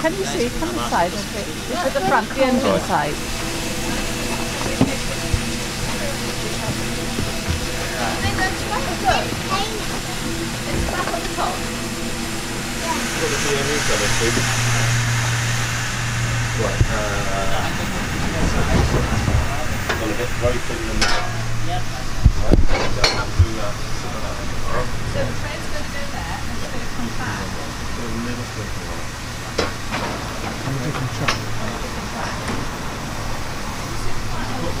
can you see? Come this side. Okay. At the front, the engine side. Right, uh, gonna hit very thin and now. Yep. Right, so I have to, uh, sit on that. Alright. So the train's going to go there and it's going to come back.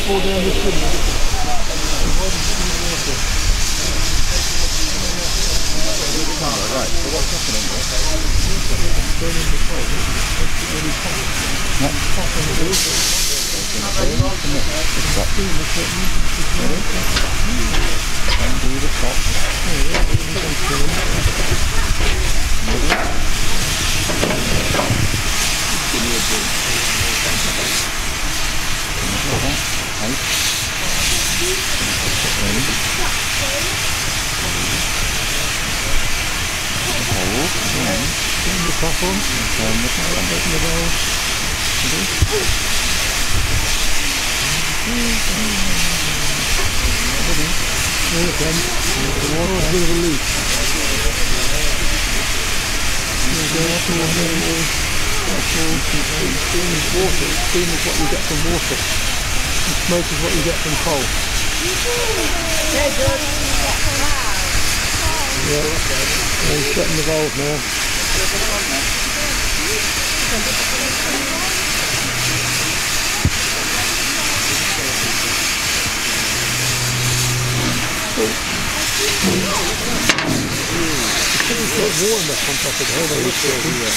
fall Right, so what's happening there? Mikrofon. Da muss man am besten drauf. Okay. Steam is water. Steam is what you get from water. And smoke is what you get from coal. Yeah. Yeah, he's getting the valve now. It's getting so warm up on top of the hill that it's still here.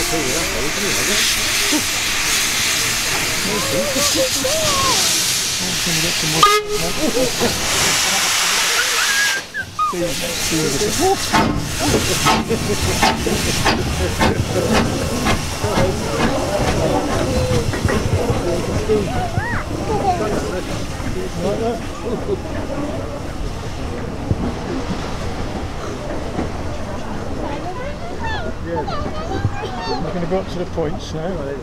Okay, yeah, that was me, wasn't it? I'm gonna get some more. See, see what it is. We're going to go up to the points now. And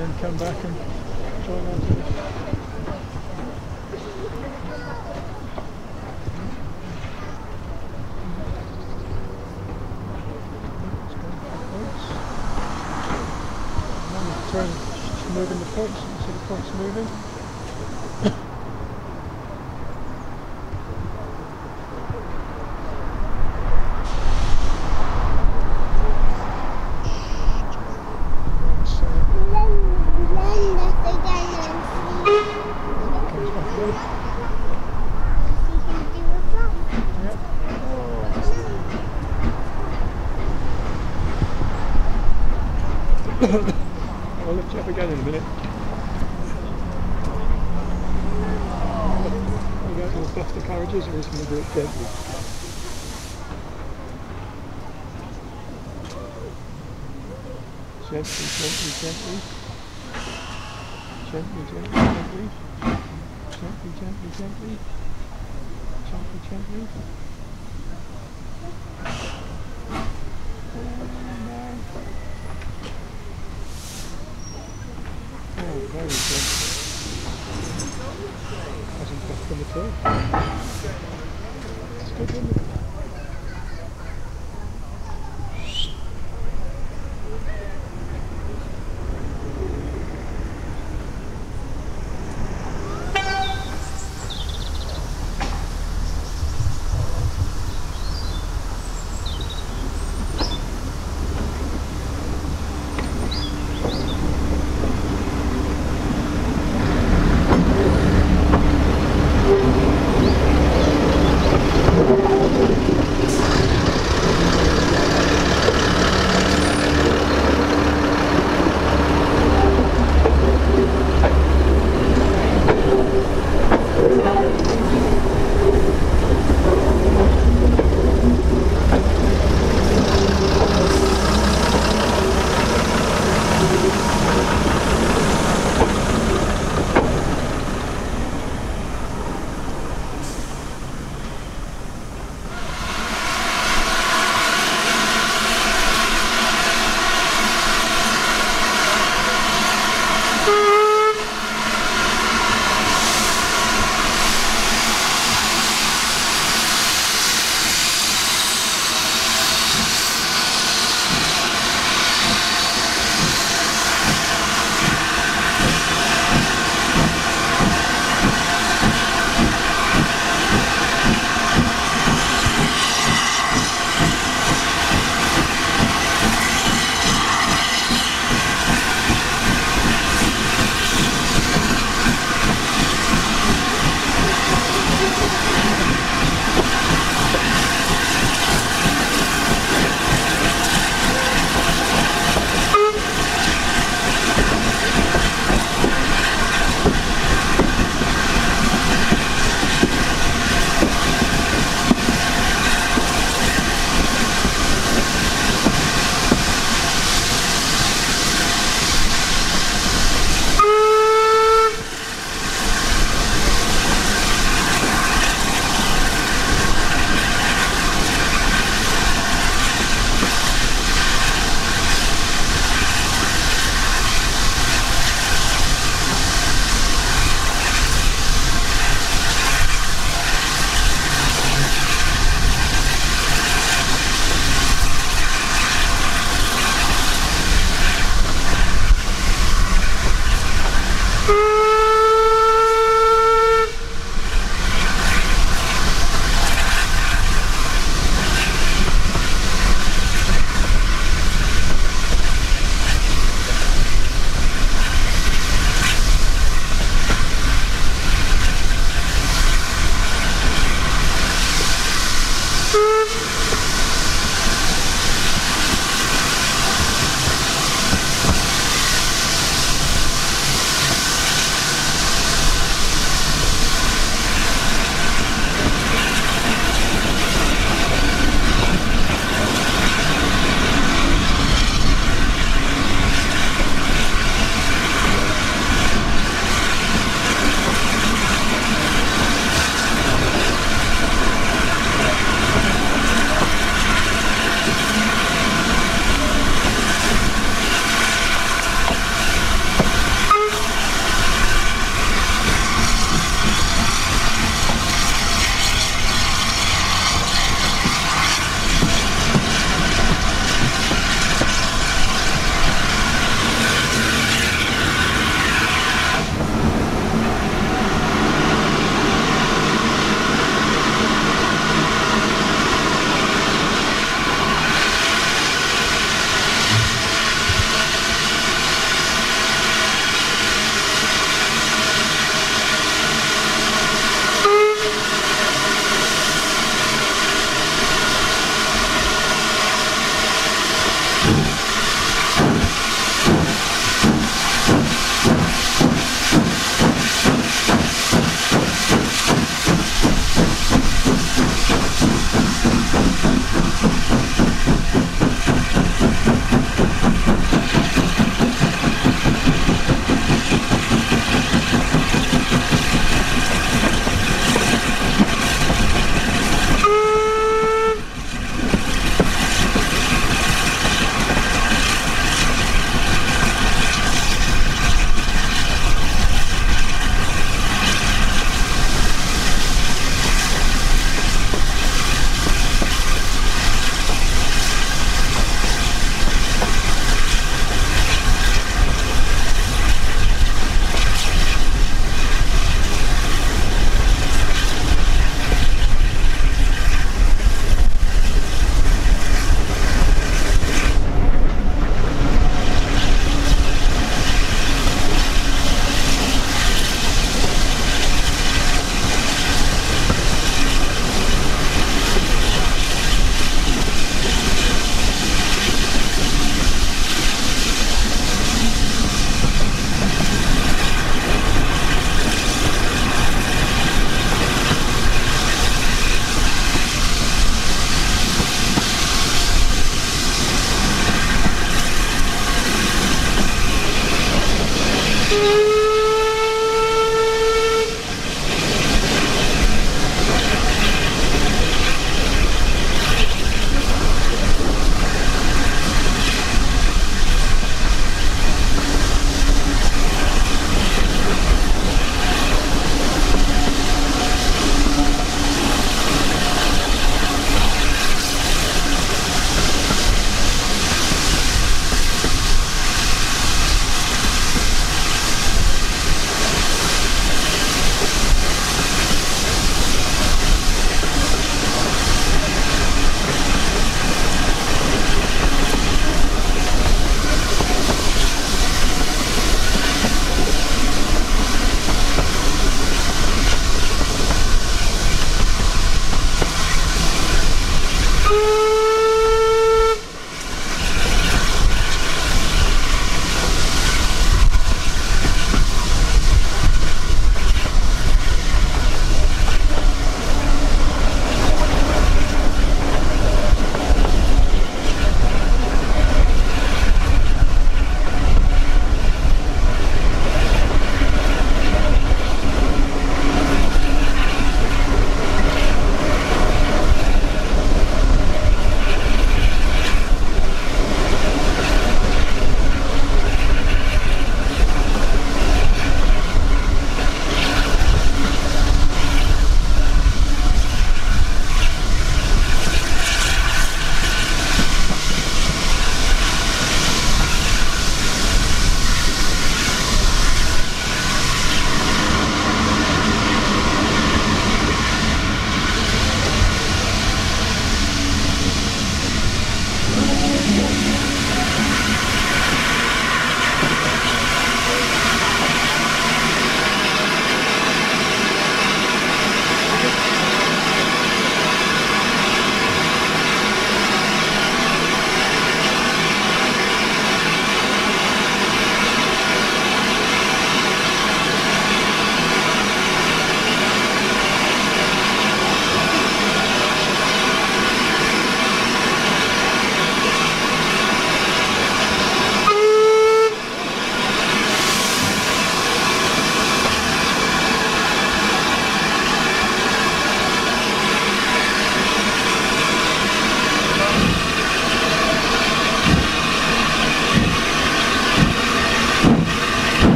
then come back and join on to this. Now we turn, moving the points, you see the points moving. And so comes back in. I'll lift you up again in a minute. You go to the cluster carriages or just going to do it gently? Gently, gently, gently. Gently, gently, gently. Gently, gently, gently. Gently, gently. Oh,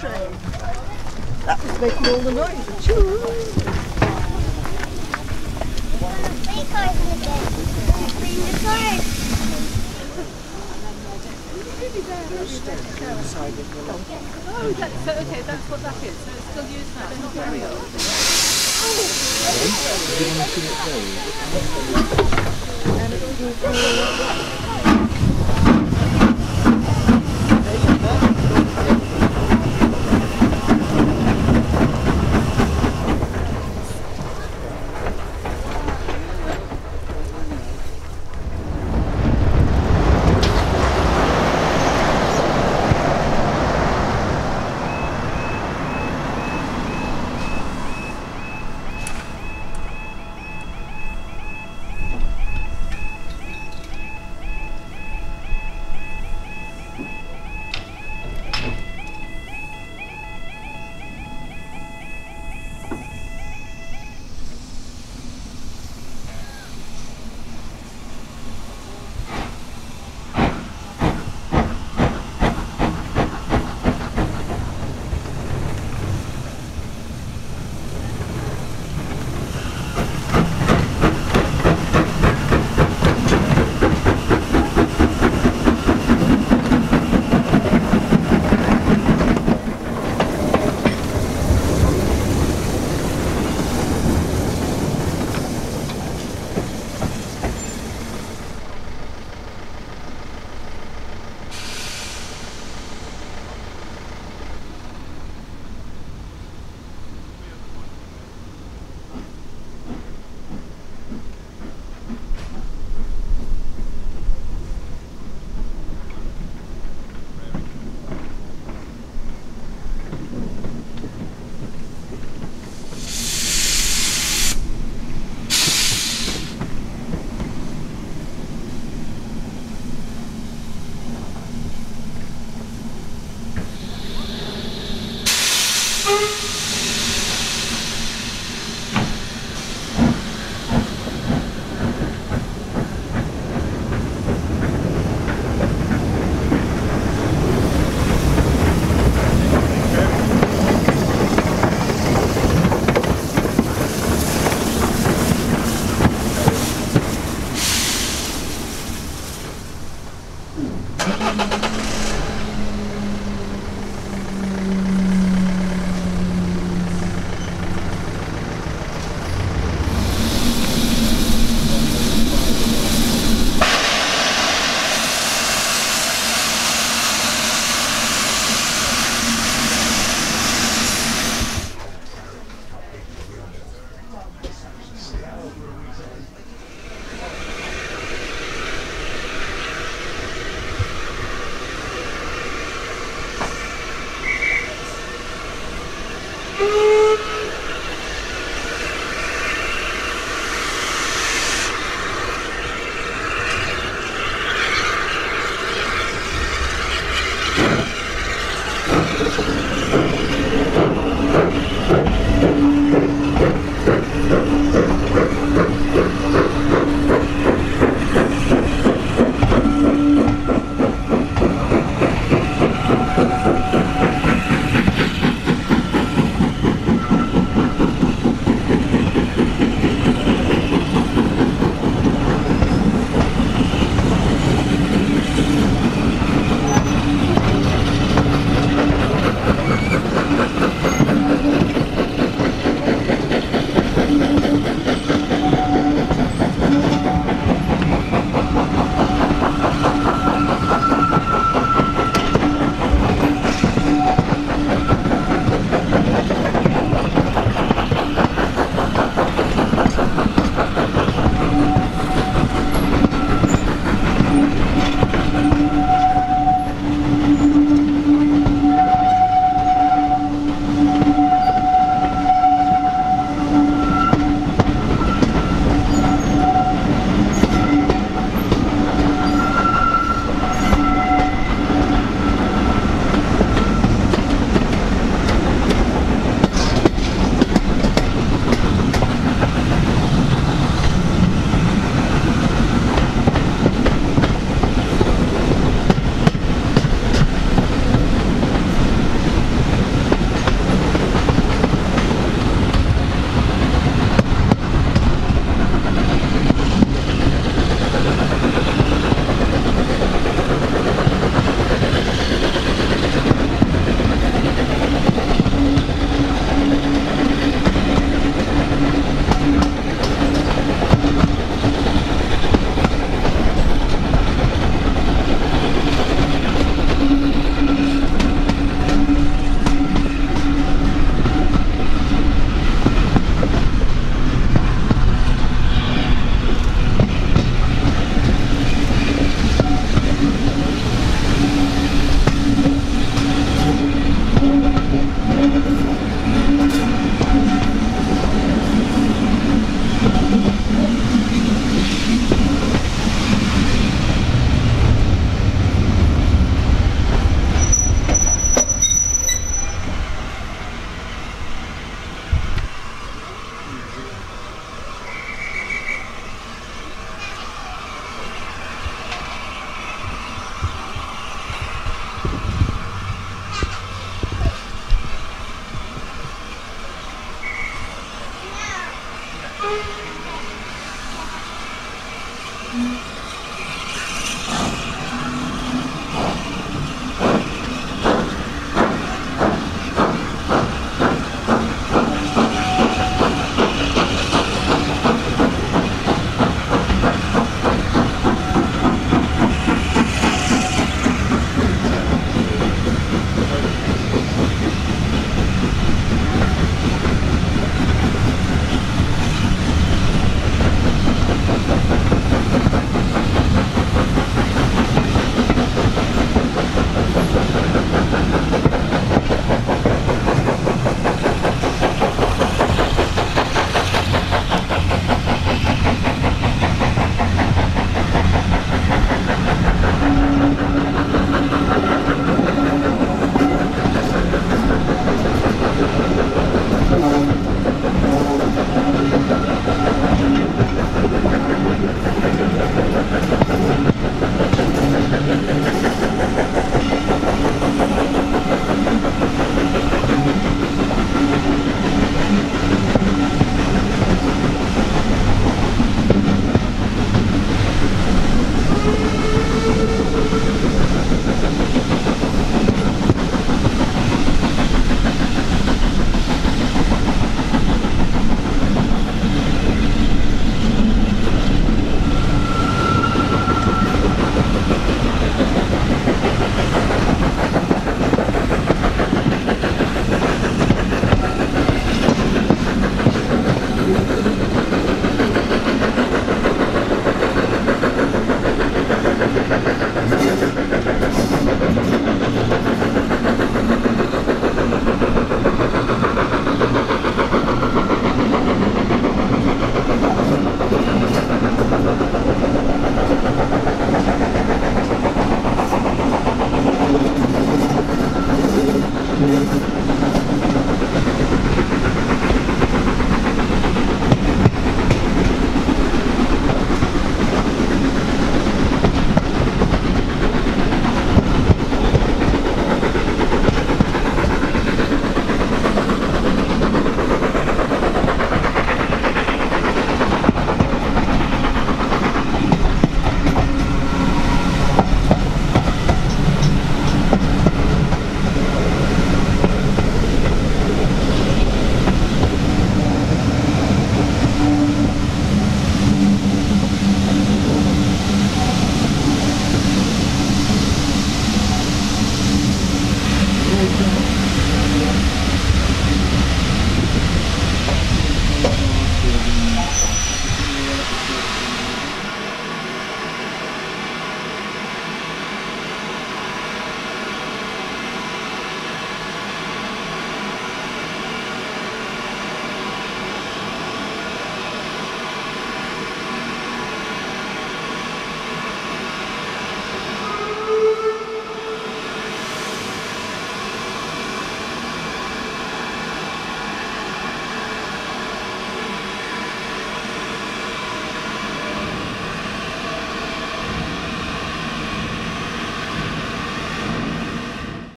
train. That was making all the noise. Oh, that's, okay, that's what that is. So it's still used now. It's not very old. Oh, okay. ハハハハ。